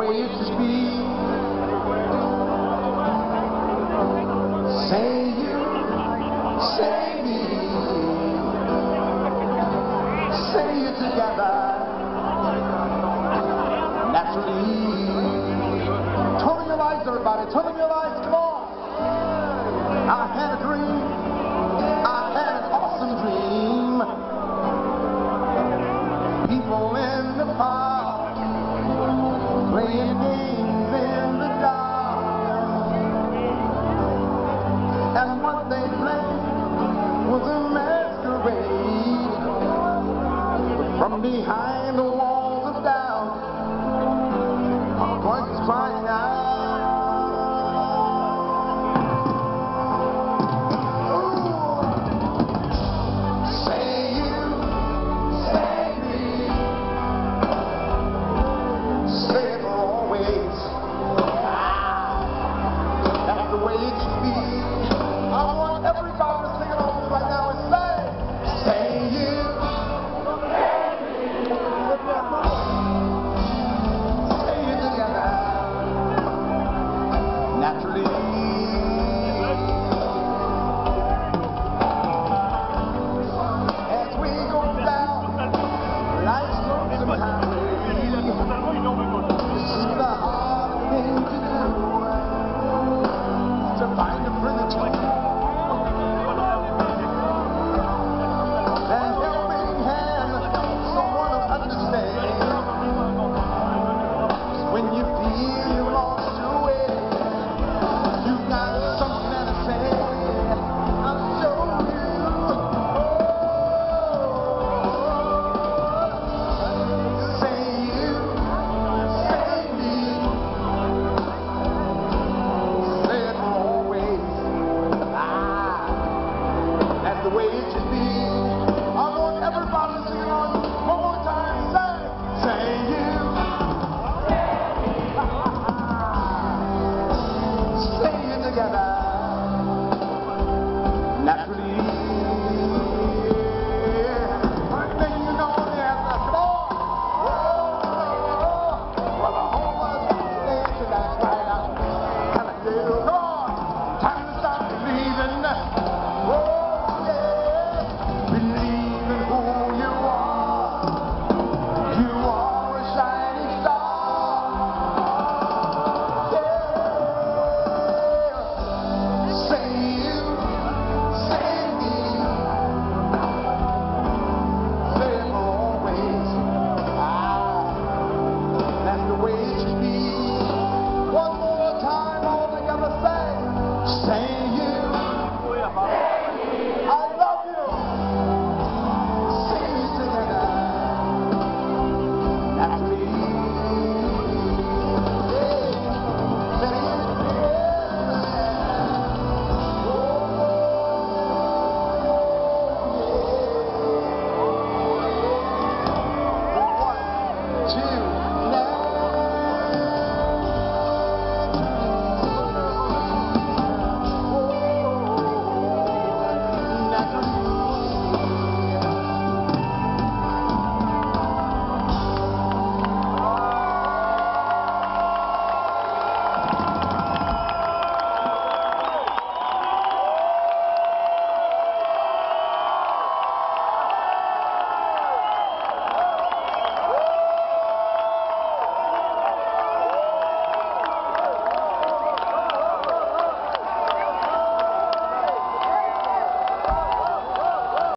way it should be. Say you, say me, say it together. Naturally. Turn on your lights, everybody. Turn on your lights. Come on. I had a dream. From behind the walls of doubt, a voice crying out. Say it always. Ah, the way it should be. that.